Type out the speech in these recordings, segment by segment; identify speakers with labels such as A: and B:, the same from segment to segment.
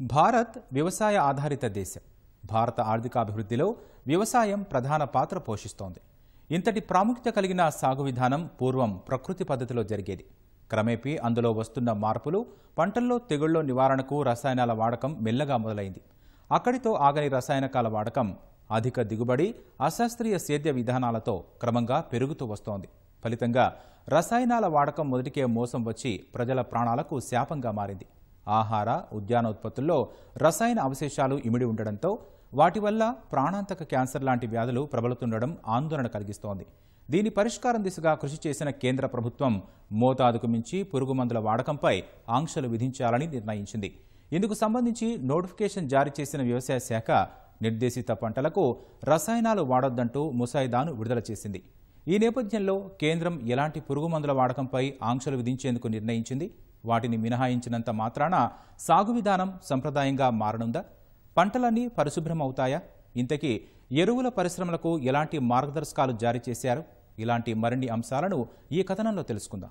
A: భారత్ వ్యవసాయ ఆధారిత దేశం. భారత ఆర్థికాభివృద్ధిలో వ్యవసాయం ప్రధాన పాత్ర పోషిస్తోంది. ఇంతటి ప్రాముఖ్యత కలిగిన సాగు విధానం పూర్వం ప్రకృతి పద్ధతిలో జరిగేది. క్రమేపీ అందులో వస్తున్న మార్పులు పంటల్లో తెగుళ్ళ నివారణకు రసాయనాల వాడకం మెల్లగా మొదలైంది. అక్కడితో ఆగని రసాయనకాల వాడకం అధిక దిగుబడి అశాస్త్రీయ సేద్య విధానాలతో క్రమంగా పెరుగుతూ వస్తోంది. ఫలితంగా రసాయనాల వాడకం మొదటికే మోసం వచ్చి ప్రజల ప్రాణాలకు శాపంగా మారింది. ఆహార ఉద్యాన ఉత్పత్తుల్లో రసాయన అవశేషాలు ఇమిడి ఉండడంతో వాటి వల్ల ప్రాణాంతక క్యాన్సర్ లాంటి వ్యాధులు ప్రబలుతుండడం ఆందోళన కలిగిస్తోంది. దీని పరిష్కారం దిశగా కృషి చేసిన కేంద్ర ప్రభుత్వం మోతాదుకు మించి పురుగుమందుల వాడకంపై ఆంక్షలు విధించాలని నిర్ణయించింది. ఇందుకు సంబంధించి నోటిఫికేషన్ జారీ చేసిన వ్యవసాయ శాఖ నిర్దేశిత పంటలకు రసాయనాలు వాడొద్దంటూ ముసాయిదాను విడుదల చేసింది. ఈ నేపథ్యంలో కేంద్రం ఎలాంటి పురుగుమందుల వాడకంపై ఆంక్షలు విధించేందుకు నిర్ణయించింది? వాటిని మినహాయించినంత మాత్రాన సాగు విధానం సంప్రదాయంగా మారనుందా? పంటలన్నీ పరిశుభ్రం అవుతాయా ఇంతకీ ఎరువుల పరిశ్రమలకు ఎలాంటి మార్గదర్శకాలు జారీ చేశారు? ఇలాంటి మరిన్ని అంశాలను ఈ కథనంలో తెలుసుకుందాం.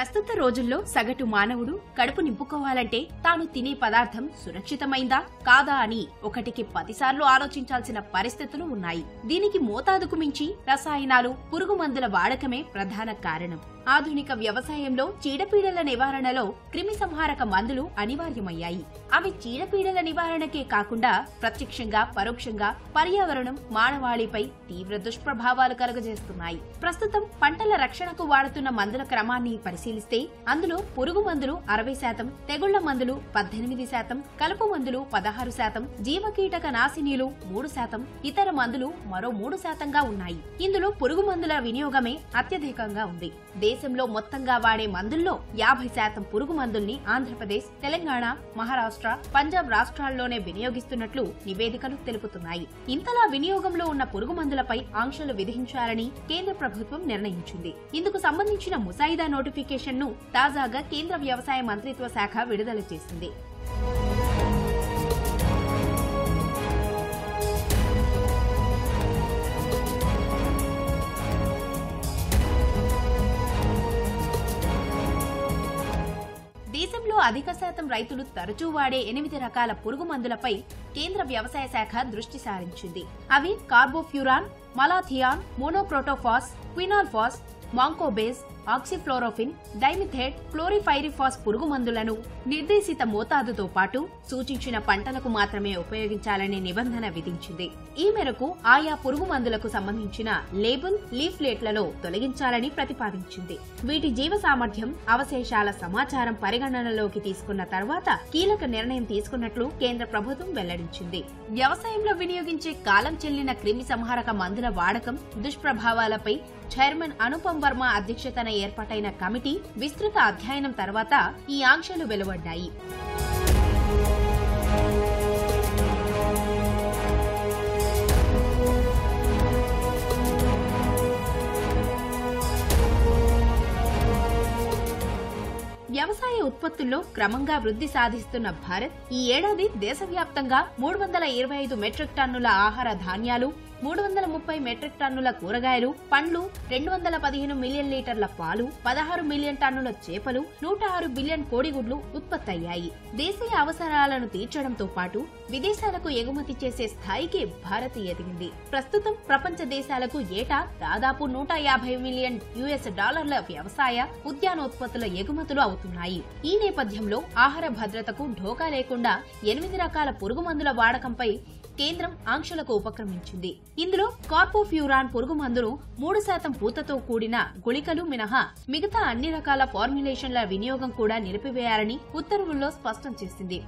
B: ప్రస్తుత రోజుల్లో సగటు మానవుడు కడుపు నింపుకోవాలంటే తాను తినే పదార్థం సురక్షితమైందా? కాదా అని ఒకటికి పదిసార్లు ఆలోచించాల్సిన పరిస్థితులు ఉన్నాయి. దీనికి మోతాదుకు మించి రసాయనాలు పురుగుమందుల వాడకమే ప్రధాన కారణం. ఆధునిక వ్యవసాయంలో చీడపీడల నివారణలో క్రిమి సంహారక మందులు అనివార్యమయ్యాయి. అవి చీడపీడల నివారణకే కాకుండా ప్రత్యక్షంగా పరోక్షంగా పర్యావరణం మానవాళిపై తీవ్ర దుష్ప్రభావాలు కలుగజేస్తున్నాయి. ప్రస్తుతం పంటల రక్షణకు వాడుతున్న మందుల క్రమాన్ని పరిశీలిస్తే అందులో పురుగు మందులు అరవై శాతం తెగుళ్ళ మందులు పద్దెనిమిది శాతం కలుపు మందులు పదహారు శాతం జీవకీటక నాశినీలు మూడు శాతం ఇతర మందులు మరో మూడు శాతంగా ఉన్నాయి. ఇందులో పురుగు మందుల వినియోగమే అత్యధికంగా ఉంది. దేశంలో మొత్తంగా వాడే మందుల్లో యాభై శాతం పురుగు మందుల్ని ఆంధ్రప్రదేశ్ తెలంగాణ మహారాష్ట్ర పంజాబ్ రాష్ట్రాల్లోనే వినియోగిస్తున్నట్లు నివేదికలు తెలుపుతున్నాయి. ఇంతలా వినియోగంలో ఉన్న పురుగు మందులపై ఆంక్షలు విధించాలని కేంద్ర ప్రభుత్వం నిర్ణయించింది. ఇందుకు సంబంధించిన ముసాయిదా నోటిఫికేషన్ నోటిఫికేషన్ను తాజాగా కేంద్ర వ్యవసాయ మంత్రిత్వ శాఖ విడుదల చేసింది. దేశంలో అధిక శాతం రైతులు తరచూ వాడే ఎనిమిది రకాల పురుగు మందులపై కేంద్ర వ్యవసాయ శాఖ దృష్టి సారించింది. అవి carbofuran malathion monocrotophos quinalphos mancozeb oxyfluorfen dimethoate chlorpyrifos పురుగు మందులను నిర్దేశిత మోతాదుతో పాటు సూచించిన పంటలకు మాత్రమే ఉపయోగించాలనే నిబంధన విధించింది. ఈ మేరకు ఆయా పురుగు మందులకు సంబంధించిన లేబుల్ లీఫ్లెట్లలో తొలగించాలని ప్రతిపాదించింది. వీటి జీవ సామర్థ్యం అవశేషాల సమాచారం పరిగణనలోకి తీసుకున్న తర్వాత కీలక నిర్ణయం తీసుకున్నట్లు కేంద్ర ప్రభుత్వం వెల్లడించింది. వ్యవసాయంలో వినియోగించే కాలం చెల్లిన క్రిమి సంహారక మందుల వాడకం దుష్ప్రభావాలపై చైర్మన్ అనుపం వర్మ అధ్యక్షతన ఏర్పాటైన కమిటీ విస్తృత అధ్యయనం తర్వాత ఈ ఆంక్షలు వెలువడ్డాయి. వ్యవసాయ ఉత్పత్తుల్లో క్రమంగా వృద్ధి సాధిస్తున్న భారత్ ఈ ఏడాది దేశవ్యాప్తంగా మూడు వందల ఇరవై ఐదు మెట్రిక్ టన్నుల ఆహార ధాన్యాలు మూడు వందల ముప్పై మెట్రిక్ టన్నుల కూరగాయలు పండ్లు రెండు వందల పదిహేను మిలియన్ లీటర్ల పాలు పదహారు మిలియన్ టన్నుల చేపలు నూట ఆరు బిలియన్ కోడిగుడ్లు ఉత్పత్తయ్యాయి. దేశీయ అవసరాలను తీర్చడంతో పాటు విదేశాలకు ఎగుమతి చేసే స్థాయికి భారత్ ఎదిగింది. ప్రస్తుతం ప్రపంచ దేశాలకు ఏటా దాదాపు నూట యాభై మిలియన్ యుఎస్ డాలర్ల వ్యవసాయ ఉద్యానోత్పత్తుల ఎగుమతులు అవుతున్నాయి. ఈ నేపథ్యంలో ఆహార భద్రతకు ఢోకా లేకుండా ఎనిమిది రకాల పురుగు మందుల వాడకంపై కేంద్రం ఆంక్షలకు ఉపక్రమించింది. ఇందులో కార్పోఫ్యూరాన్ పురుగు మందును మూడు శాతం పూతతో కూడిన గుళికలు మినహా మిగతా అన్ని రకాల ఫార్ములేషన్ల వినియోగం కూడా నిలిపివేయాలని ఉత్తర్వుల్లో స్పష్టం చేసింది.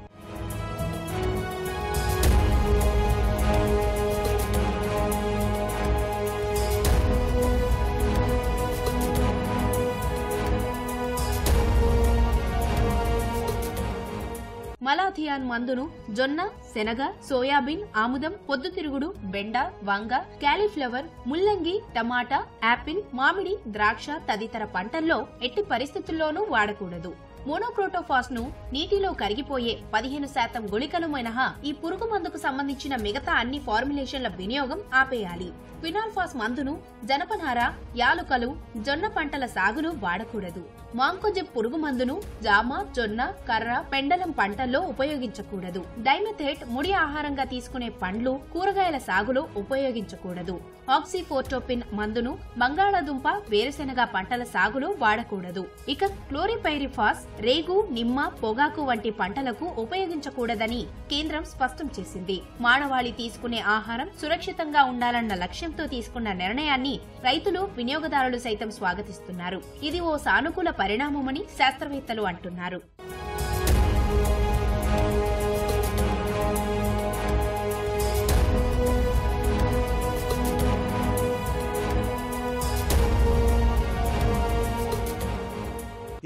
B: మలాథియాన్ మందును జొన్న శనగ సోయాబీన్ ఆముదం పొద్దుతిరుగుడు బెండ వంగ క్యాలీఫ్లవర్ ముల్లంగి టమాటా యాపిల్ మామిడి ద్రాక్ష తదితర పంటల్లో ఎట్టి పరిస్థితుల్లోనూ వాడకూడదు. మోనోక్రోటోఫాస్ను నీటిలో కరిగిపోయే పదిహేను శాతం గుళికలు మినహా ఈ పురుగు మందుకు సంబంధించిన మిగతా అన్ని ఫార్ములేషన్ల వినియోగం ఆపేయాలి. ఫినాల్ఫాస్ మందును జనపనార యాలుకలు జొన్న పంటల సాగును వాడకూడదు. మాంకోజెబ్ పురుగు మందును జామ జొన్న కర్ర పెండలం పంటల్లో ఉపయోగించకూడదు. డైమెథేట్ ముడి ఆహారంగా తీసుకునే పండ్లు కూరగాయల సాగులో ఉపయోగించకూడదు. ఆక్సిఫోర్టోపిన్ మందును బంగాళాదుంప వేరుశెనగ పంటల సాగులో వాడకూడదు. ఇక క్లోరిపైరిఫాస్ రేగు నిమ్మ పొగాకు వంటి పంటలకు ఉపయోగించకూడదని కేంద్రం స్పష్టం చేసింది. మానవాళి తీసుకునే ఆహారం సురక్షితంగా ఉండాలన్న లక్ష్యంతో తీసుకున్న నిర్ణయాన్ని రైతులు వినియోగదారులు సైతం స్వాగతిస్తున్నారు. ఇది ఓ సానుకూల పరిణామమని శాస్త్రవేత్తలు అంటున్నారు.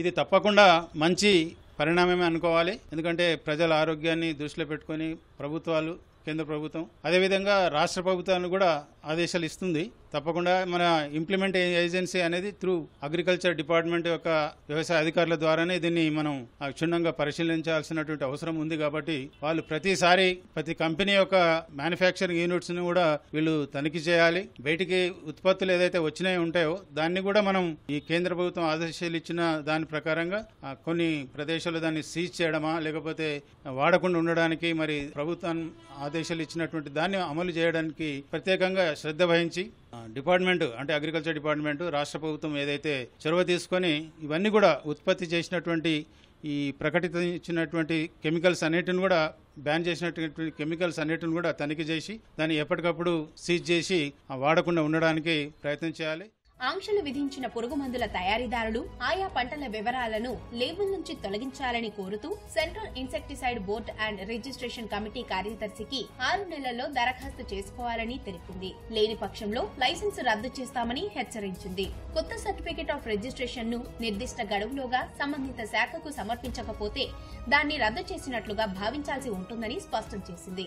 C: ఇది తప్పకుండా మంచి పరిణామమే అనుకోవాలి. ఎందుకంటే ప్రజల ఆరోగ్యాన్ని దృష్టిలో పెట్టుకొని ప్రభుత్వాలు కేంద్ర ప్రభుత్వం అదేవిధంగా రాష్ట్ర ప్రభుత్వాన్ని కూడా ఆదేశాలు ఇస్తుంది. తప్పకుండా మన ఇంప్లిమెంట్ ఏజెన్సీ అనేది త్రూ అగ్రికల్చర్ డిపార్ట్మెంట్ యొక్క వ్యవసాయ అధికారుల ద్వారానే దీన్ని మనం క్షుణ్ణంగా పరిశీలించాల్సినటువంటి అవసరం ఉంది కాబట్టి వాళ్ళు ప్రతిసారి ప్రతి కంపెనీ యొక్క మ్యానుఫ్యాక్చరింగ్ యూనిట్స్ని కూడా వీళ్ళు తనిఖీ చేయాలి. బయటికి ఉత్పత్తులు ఏదైతే వచ్చినాయి ఉంటాయో దాన్ని కూడా మనం ఈ కేంద్ర ప్రభుత్వం ఆదేశాలు ఇచ్చిన దాని ప్రకారంగా కొన్ని ప్రదేశాలు దాన్ని సీజ్ చేయడమా లేకపోతే వాడకుండా ఉండడానికి మరి ప్రభుత్వం ఆదేశాలు ఇచ్చినటువంటి దాన్ని అమలు చేయడానికి ప్రత్యేకంగా శ్రద్ధ వహించి డిపార్ట్మెంట్ అంటే అగ్రికల్చర్ డిపార్ట్మెంట్ రాష్ట్ర ప్రభుత్వం ఏదైతే చొరవ తీసుకొని ఇవన్నీ కూడా ఉత్పత్తి చేసినటువంటి ఈ ప్రకటించినటువంటి కెమికల్స్ అన్నిటిని కూడా బ్యాన్ చేసినటువంటి కెమికల్స్ అన్నిటిని కూడా తనిఖీ చేసి దాన్ని ఎప్పటికప్పుడు సీజ్ చేసి వాడకుండా ఉండడానికి ప్రయత్నం చేయాలి.
B: ఆంక్షలు విధించిన పురుగుమందుల తయారీదారులు ఆయా పంటల వివరాలను లేబుల్ నుంచి తొలగించాలని కోరుతూ central insecticide board and registration committee కార్యదర్శికి ఆరు నెలల్లో దరఖాస్తు చేసుకోవాలని తెలిపింది. లేని పక్షంలో లైసెన్స్ రద్దు చేస్తామని హెచ్చరించింది. కొత్త సర్టిఫికేట్ ఆఫ్ రిజిస్ట్రేషన్ను నిర్దిష్ట గడువులోగా సంబంధిత శాఖకు సమర్పించకపోతే దాన్ని రద్దు చేసినట్లుగా భావించాల్సి ఉంటుందని స్పష్టం చేసింది.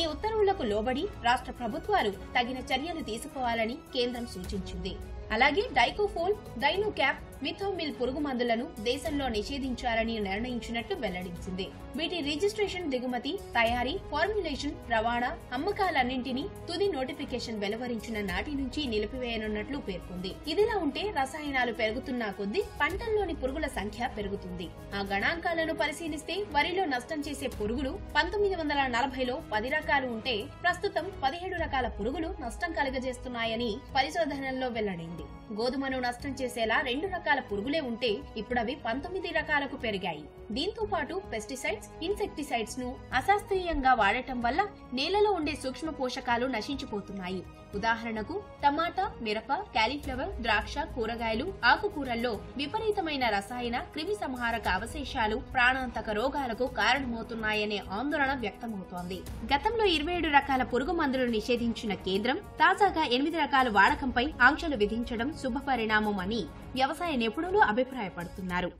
B: ఈ ఉత్తర్వులకు లోబడి రాష్ట్ర ప్రభుత్వాలు తగిన చర్యలు తీసుకోవాలని కేంద్రం సూచించింది. అలాగే డైకోఫోల్ డైనోక్యాప్ మిథోమిల్ పురుగు మందులను దేశంలో నిషేధించాలని నిర్ణయించినట్లు వెల్లడించింది. వీటి రిజిస్ట్రేషన్ దిగుమతి తయారీ ఫార్ములేషన్ రవాణా అమ్మకాలన్నింటినీ తుది నోటిఫికేషన్ వెలువరించిన నాటి నుంచి నిలిపివేయనున్నట్లు పేర్కొంది. ఇదిలా ఉంటే రసాయనాలు పెరుగుతున్న కొద్దీ పంటల్లోని పురుగుల సంఖ్య పెరుగుతుంది. ఆ గణాంకాలను పరిశీలిస్తే వరిలో నష్టం చేసే పురుగులు పంతొమ్మిది వందల నలభైలో పది రకాలు ఉంటే ప్రస్తుతం పదిహేడు రకాల పురుగులు నష్టం కలుగజేస్తున్నాయని పరిశోధనల్లో వెల్లడైంది. గోధుమను నష్టం చేసేలా రెండు రకాల పురుగులే ఉంటే ఇప్పుడవి పంతొమ్మిది రకాలకు పెరిగాయి. దీంతో పాటు పెస్టిసైడ్స్ ఇన్సెక్టిసైడ్స్ను అశాస్త్రీయంగా వాడటం వల్ల నేలలో ఉండే సూక్ష్మ పోషకాలు నశించిపోతున్నాయి. ఉదాహరణకు టమాటా మిరప క్యాలీఫ్లవర్ ద్రాక్ష కూరగాయలు ఆకుకూరల్లో విపరీతమైన రసాయన క్రిమి సంహారక అవశేషాలు ప్రాణాంతక రోగాలకు కారణమవుతున్నాయనే ఆందోళన వ్యక్తమవుతోంది. గతంలో ఇరవై ఏడు రకాల పురుగు మందులు నిషేధించిన కేంద్రం తాజాగా ఎనిమిది రకాల వాడకంపై ఆంక్షలు విధించడం శుభ పరిణామం అని వ్యవసాయ నిపుణులు అభిప్రాయపడుతున్నారు.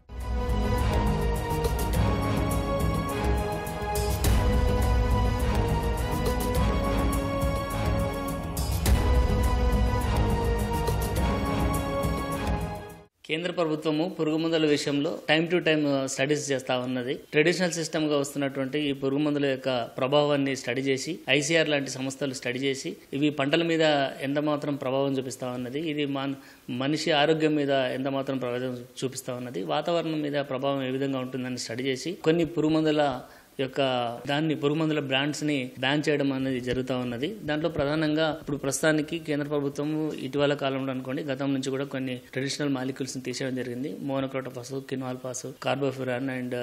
D: కేంద్ర ప్రభుత్వము పురుగు మందుల విషయంలో టైం టు టైం స్టడీస్ చేస్తా ఉన్నది. ట్రెడిషనల్ సిస్టమ్గా వస్తున్నటువంటి ఈ పురుగు మందుల యొక్క ప్రభావాన్ని స్టడీ చేసి ఐసీఆర్ లాంటి సంస్థలు స్టడీ చేసి ఇవి పంటల మీద ఎంత మాత్రం ప్రభావం చూపిస్తా ఉన్నది ఇది మనిషి ఆరోగ్యం మీద ఎంత మాత్రం ప్రభావం చూపిస్తా ఉన్నది వాతావరణం మీద ప్రభావం ఏ విధంగా ఉంటుందని స్టడీ చేసి కొన్ని పురుగు మందుల యొక్క దాన్ని పురుగు మందుల బ్రాండ్స్ని బ్యాన్ చేయడం అనేది జరుగుతూ ఉన్నది. దాంట్లో ప్రధానంగా ఇప్పుడు ప్రస్తుతానికి కేంద్ర ప్రభుత్వం ఇటీవల కాలంలో అనుకోండి గతం నుంచి కూడా కొన్ని ట్రెడిషనల్ మాలిక్యూల్స్ని తీసేయడం జరిగింది. Monocrotophos quinalphos carbofuran and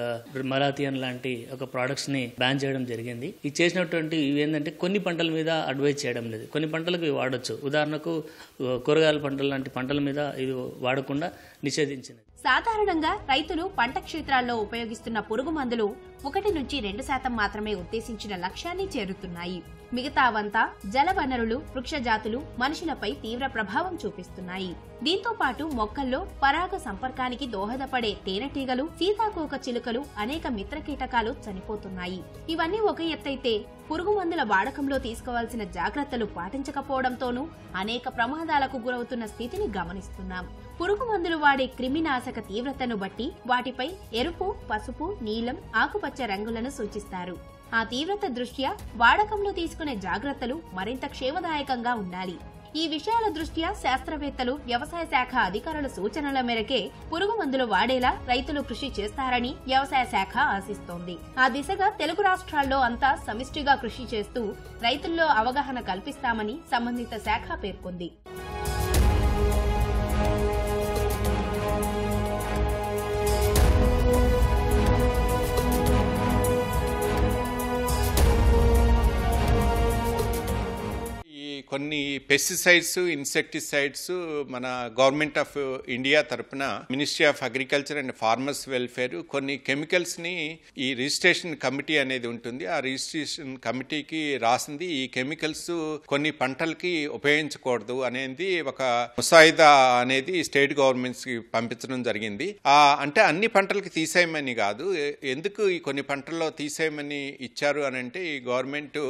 D: malathion లాంటి ఒక ప్రొడక్ట్స్ని బ్యాన్ చేయడం జరిగింది. ఇది చేసినటువంటి ఇవి ఏంటంటే కొన్ని పంటల మీద అడ్వైజ్ చేయడం లేదు. కొన్ని పంటలకు ఇవి వాడచ్చు. ఉదాహరణకు uh, కూరగాయల పంటలు లాంటి పంటల మీద ఇవి వాడకుండా నిషేధించింది
B: సాధారణంగా రైతులు పంట క్షేత్రాల్లో ఉపయోగిస్తున్న పురుగు మందులు ఒకటి నుంచి రెండు శాతం మాత్రమే ఉద్దేశించిన లక్ష్యాన్ని చేరుతున్నాయి. మిగతావంతా జల వనరులు వృక్ష జాతులు మనుషులపై తీవ్ర ప్రభావం చూపిస్తున్నాయి. దీంతో పాటు మొక్కల్లో పరాగ సంపర్కానికి దోహదపడే తేనెటీగలు సీతాకోక చిలుకలు అనేక మిత్ర కీటకాలు చనిపోతున్నాయి. ఇవన్నీ ఒక ఎత్తైతే పురుగు మందుల వాడకంలో తీసుకోవాల్సిన జాగ్రత్తలు పాటించకపోవడంతోనూ అనేక ప్రమాదాలకు గురవుతున్న స్థితిని గమనిస్తున్నాం. పురుగు మందులు వాడే క్రిమినాశక తీవ్రతను బట్టి వాటిపై ఎరుపు పసుపు నీలం ఆకుపచ్చ రంగులను సూచిస్తారు. ఆ తీవ్రత దృష్ట్యా వాడకంలో తీసుకునే జాగ్రత్తలు మరింత క్షేమదాయకంగా ఉండాలి. ఈ విషయాల దృష్ట్యా శాస్త్రవేత్తలు వ్యవసాయ శాఖ అధికారుల సూచనల మేరకే పురుగు మందులు వాడేలా రైతులు కృషి చేస్తారని వ్యవసాయ శాఖ ఆశిస్తోంది. ఆ దిశగా తెలుగు రాష్ట్రాల్లో అంతా సమిష్టిగా కృషి చేస్తూ రైతుల్లో అవగాహన కల్పిస్తామని సంబంధిత శాఖ పేర్కొంది.
E: కొన్ని పెస్టిసైడ్స్ ఇన్సెక్టిసైడ్స్ మన గవర్నమెంట్ ఆఫ్ ఇండియా తరపున ministry of agriculture and farmers welfare కొన్ని కెమికల్స్ని ఈ రిజిస్ట్రేషన్ కమిటీ అనేది ఉంటుంది. ఆ రిజిస్ట్రేషన్ కమిటీకి రాసింది ఈ కెమికల్స్ కొన్ని పంటలకి ఉపయోగించకూడదు అనేది ఒక ముసాయిదా అనేది స్టేట్ గవర్నమెంట్స్కి పంపించడం జరిగింది. ఆ అంటే అన్ని పంటలకి తీసేయమని కాదు. ఎందుకు ఈ కొన్ని పంటల్లో తీసేయమని ఇచ్చారు అని అంటే ఈ గవర్నమెంట్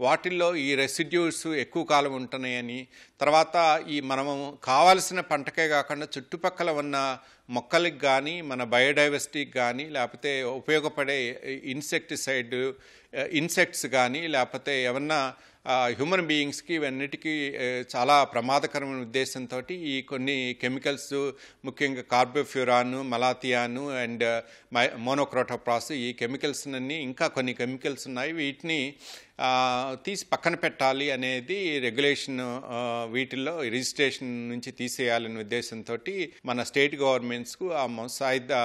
E: వాటిల్లో ఈ రెసిడ్యూస్ ఎక్కువ కాలం ఉంటున్నాయని. తర్వాత ఈ మనము కావాల్సిన పంటకే కాకుండా చుట్టుపక్కల ఉన్న మొక్కలకి కానీ మన బయోడైవర్సిటీకి కానీ లేకపోతే ఉపయోగపడే ఇన్సెక్టిసైడ్ ఇన్సెక్ట్స్ కానీ లేకపోతే ఏమన్నా హ్యూమన్ బీయింగ్స్కి ఇవన్నిటికీ చాలా ప్రమాదకరమైన ఉద్దేశంతో ఈ కొన్ని కెమికల్స్ ముఖ్యంగా కార్బోఫ్యూరాన్ మలాతియాను అండ్ మోనోక్రోటోప్రాస్ ఈ కెమికల్స్ అన్ని ఇంకా కొన్ని కెమికల్స్ ఉన్నాయి. వీటిని తీసి పక్కన పెట్టాలి అనేది రెగ్యులేషన్ వీటిల్లో రిజిస్ట్రేషన్ నుంచి తీసేయాలనే ఉద్దేశంతో మన స్టేట్ గవర్నమెంట్స్కు ఆ ముసాయిదా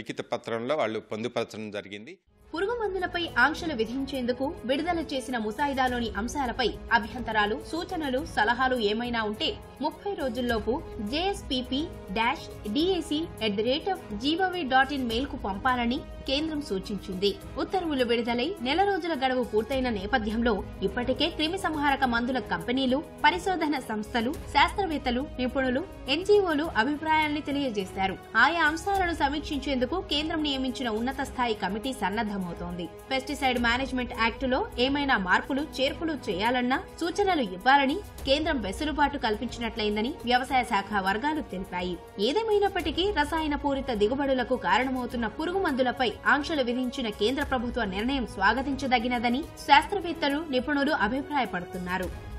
E: లిఖిత పత్రంలో వాళ్ళు పొందుపరచడం జరిగింది.
B: పురుగు మందులపై ఆంక్షలు విధించేందుకు విడుదల చేసిన ముసాయిదాలోని అంశాలపై అభ్యంతరాలు సూచనలు సలహాలు ఏమైనా ఉంటే ముప్పై రోజుల్లోపు JSPP dash DAC at the rate of GOV dot in మెయిల్కు పంపాలని కేంద్రం సూచించింది. ఉత్తర్వులు విడుదలై నెల రోజుల గడువు పూర్తయిన నేపథ్యంలో ఇప్పటికే క్రిమి సంహారక మందుల కంపెనీలు పరిశోధన సంస్థలు శాస్త్రవేత్తలు నిపుణులు ఎన్జీఓలు అభిప్రాయాల్ని తెలియజేశారు. ఆయా అంశాలను సమీక్షించేందుకు కేంద్రం నియమించిన ఉన్నత స్థాయి కమిటీ సన్నద్దమవుతోంది పెస్టిసైడ్ మేనేజ్మెంట్ యాక్ట్లో ఏమైనా మార్పులు చేర్పులు చేయాలన్నా సూచనలు ఇవ్వాలని కేంద్రం వెసులుబాటు కల్పించినట్లయిందని వ్యవసాయ శాఖ వర్గాలు తెలిపాయి. ఏదేమైనప్పటికీ రసాయన పూరిత దిగుబడులకు కారణమవుతున్న పురుగు మందులపై ఆంక్షలు విధించిన కేంద్ర ప్రభుత్వ నిర్ణయం స్వాగతించదగినదని శాస్త్రవేత్తలు నిపుణులు అభిప్రాయపడుతున్నారు.